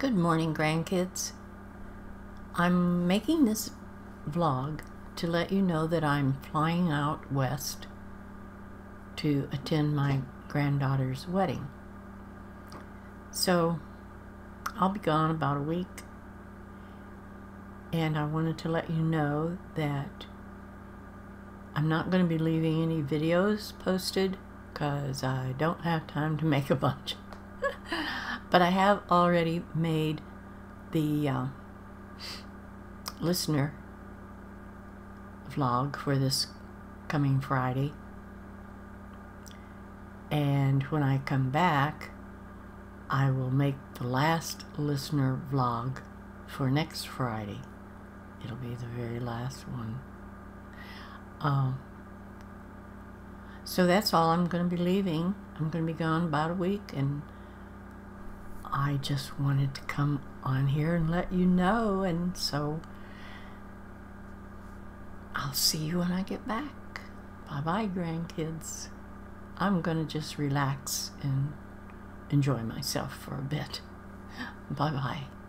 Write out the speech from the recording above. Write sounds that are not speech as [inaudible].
Good morning, grandkids. I'm making this vlog to let you know that I'm flying out west to attend my granddaughter's wedding. So I'll be gone about a week and I wanted to let you know that I'm not going to be leaving any videos posted because I don't have time to make a bunch. But I have already made the uh, listener vlog for this coming Friday. And when I come back, I will make the last listener vlog for next Friday. It'll be the very last one. Um, so that's all I'm going to be leaving. I'm going to be gone about a week and I just wanted to come on here and let you know and so I'll see you when I get back. Bye bye grandkids. I'm going to just relax and enjoy myself for a bit. [gasps] Bye bye.